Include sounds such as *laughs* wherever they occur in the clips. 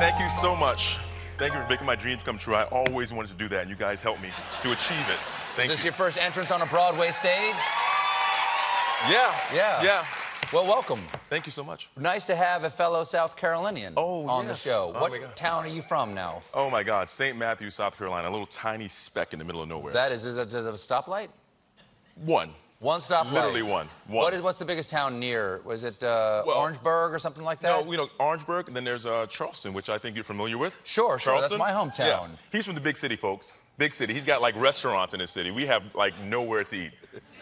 Thank you so much. Thank you for making my dreams come true. I always wanted to do that, and you guys helped me to achieve it. Thank Is this you. your first entrance on a Broadway stage? yeah. Yeah. Yeah. Well, welcome. Thank you so much. Nice to have a fellow South Carolinian Oh, on yes. the show. Oh, what town are you from now? Oh my God, St. Matthew, South Carolina, a little tiny speck in the middle of nowhere. That is, is it, is it a stoplight? one. One stoplight. Literally one. One. What is, what's the biggest town near? Was it uh, Well- Orangeburg or something like that? No, you know Orangeburg, and then there's uh, Charleston, which I think you're familiar with. Sure, sure, that's Charleston? my hometown. Yeah. He's from the big city, folks. Big city. He's got like restaurants in his city. We have like nowhere to eat.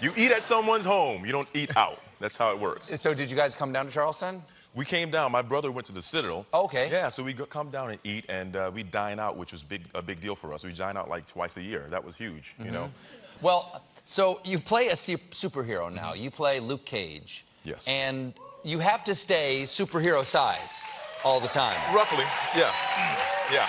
You eat at someone's home. You don't eat out. That's how it works. So did you guys come down to Charleston? We came down. My brother went to the Citadel. Okay. Yeah, so we go, come down and eat, and uh, we dine out, which was big, a big deal for us. We dine out like twice a year. That was huge, you know. Well, so you play a su- superhero now. You play Luke Cage. Yes. And you have to stay superhero size all the time. Roughly, yeah, yeah.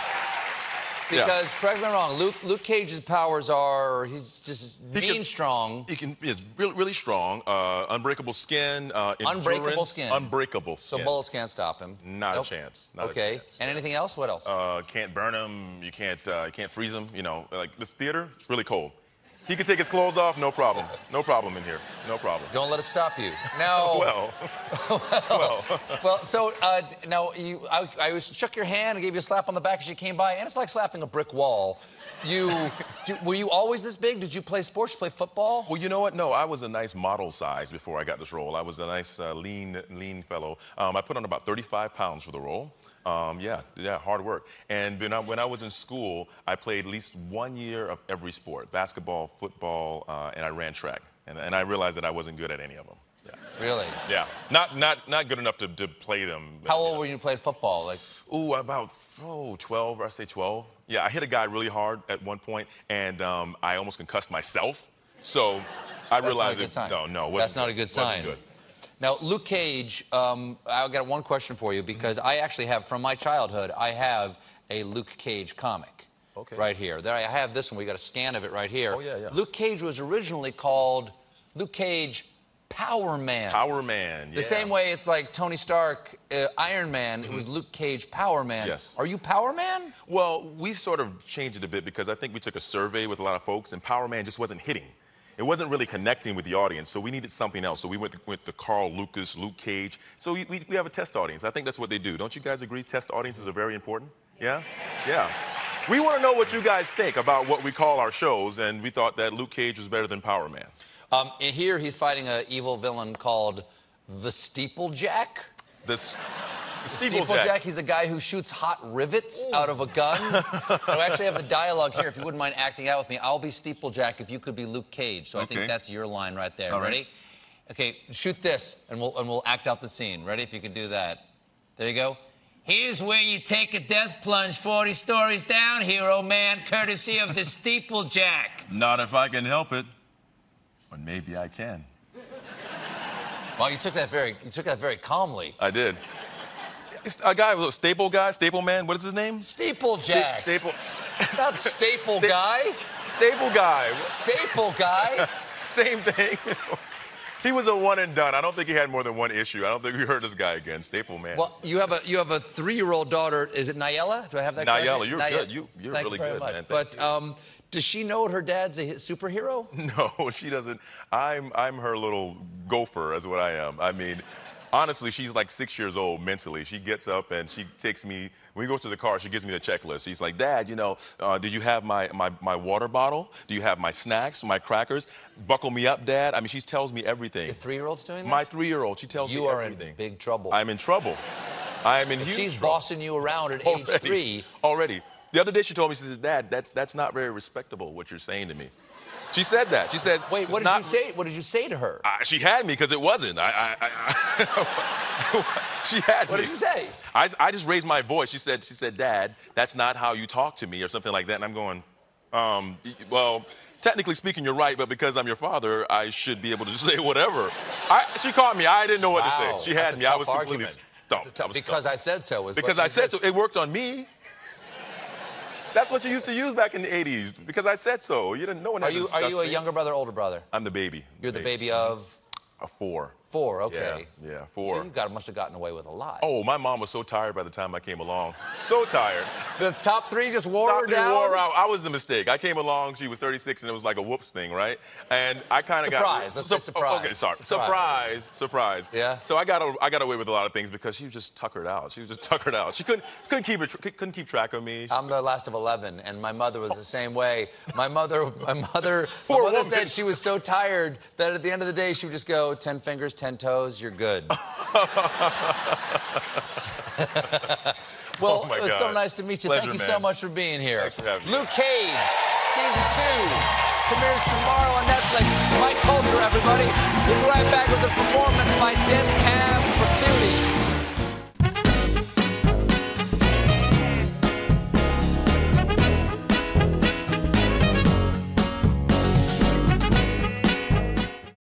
Yeah. Because, correct me if I'm wrong, Luke, Luke Cage's powers are he's just He mean can- strong. He can, is really, really strong. Uh, unbreakable skin. Uh, Unbreakable skin. Unbreakable skin. So bullets can't stop him. Not Nope. a chance. Not okay. A chance. And anything else? What else? uh, can't burn him. You can't. Uh, you can't freeze him. You know, like this theater, it's really cold. He can take his clothes off, no problem. No problem in here. No problem. Don't let it stop you. Now, *laughs* *laughs* Well, well, *laughs* well. so uh, now you, I, I shook your hand and gave you a slap on the back as you came by, and it's like slapping a brick wall. You, do, were you always this big? Did you play sports? You Play football? well, you know what? No, I was a nice model size before I got this role. I was a nice uh, lean, lean fellow. Um, I put on about 35 pounds for the role. Um, yeah, yeah, hard work. And when I, when I was in school, I played at least one year of every sport: basketball, football, uh, and I ran track. And, and I realized that I wasn't good at any of them. Yeah. Really? Yeah, not not not good enough to, to play them. How you old know. were you when you played football? Like, Ooh, about oh, 12, or I say 12. Yeah, I hit a guy really hard at one point, and um, I almost concussed myself. So I not a realized good it- sign. No, no, That's not a good sign. good. Now, Luke Cage, um, I've got one question for you because I actually have, from my childhood, I have a Luke Cage comic. Okay. Right here. There I have this one. We got a scan of it right here. Oh, yeah, yeah. Luke Cage was originally called Luke Cage Power Man. Power Man. The same way it's like Tony Stark, uh, Iron Man, it was Luke Cage Power Man. Mm-hmm. Yes. Are you Power Man? Well, we sort of changed it a bit because I think we took a survey with a lot of folks, and Power Man just wasn't hitting. It wasn't really connecting with the audience, so we needed something else. So we went with the Carl Lucas, Luke Cage. So we, we, we have a test audience. I think that's what they do. Don't you guys agree? Test audiences are very important. Yeah? Yeah. We want to know what you guys think about what we call our shows, and we thought that Luke Cage was better than Power Man. Um, and here he's fighting an evil villain called the Steeplejack. This, the Steeplejack. Steeplejack. he's a guy who shoots hot rivets out of a gun. *laughs* I actually have the dialogue here. If you wouldn't mind acting out with me, I'll be Steeplejack if you could be Luke Cage. So I think that's your line right there. All right. Ready? Okay, shoot this, and we'll and we'll act out the scene. Ready? If you could do that. There you go. Here's where you take a death plunge 40 stories down, hero man, courtesy of the Steeplejack. Not if I can help it. Or maybe I can. Well, you took that very you took that very calmly. I did. It's a guy, a staple guy, staple man. What is his name? Steeplejack. Sta- staple. It's not staple Sta- guy. Staple guy. Staple guy. *laughs* Same thing. *laughs* he was a one and done. I don't think he had more than one issue. I don't think we heard this guy again. Staple man. Well, you have a you have a three-year-old daughter. Is it Nayela? Do I have that? Nayela, you're good. You- you're Thank really you good, much. man. Thank But um, does she know her dad's a superhero? *laughs* no, she doesn't. I'm I'm her little gopher, is what I am. I mean, honestly, she's like six years old mentally. She gets up and she takes me. When we go to the car, she gives me the checklist. She's like, Dad, you know, uh, did you have my, my, my water bottle? Do you have my snacks, my crackers? Buckle me up, Dad. I mean, she tells me everything. Your three-year-old's doing this. My three-year-old, she tells you me are everything. in big trouble. I'm in trouble. I am in huge She's trouble. bossing you around at age three. Already. The other day she told me, she says, Dad, that's, that's not very respectable what you're saying to me. She said that. She says, Wait, what "It's did you say? What did you say to her? I, she had me because it wasn't. I, I, I *laughs* she had What me. What did you say? I, I just raised my voice. She said, she said, Dad, that's not how you talk to me or something like that. And I'm going, um, well, technically speaking, you're right, but because I'm your father, I should be able to just *laughs* say whatever. I, she caught me. I didn't know what Wow, to say. She had me. I was completely argument. stumped. I was because stumped. I said so. Because I said so. It worked on me. That's what you used to use back in the 80s. Because I said so. You didn't know Are you are you a things. younger brother, older brother? I'm the baby. You're the baby of. A four. Four, okay. Yeah, yeah, So four. you got, must have gotten away with a lot. Oh, my mom was so tired by the time I came along. So tired. The top three just wore her three down? wore out. I was the mistake. I came along, she was 36, and it was like a whoops thing, right? And I kind of got Surprise. Let's say Sup- oh, surprise. Okay, sorry. Surprise. Surprise, surprise. Yeah? So I got a, I got away with a lot of things because she was just tuckered out. She was just *laughs* tuckered out. She couldn't couldn't keep couldn't keep track of me. I'm the last of 11, and my mother was the oh. same way. My mother, my mother, *laughs* my mother woman. said she was so tired that at the end of the day she would just go 10 fingers, 10 toes, you're good. *laughs* *laughs* well, Oh, it was so nice to meet you. Pleasure, Thank you so much for being here. Thanks for having me. Luke Cage, season two, premieres tomorrow on Netflix. Mike Colter, everybody. We'll be right back with a performance by Deb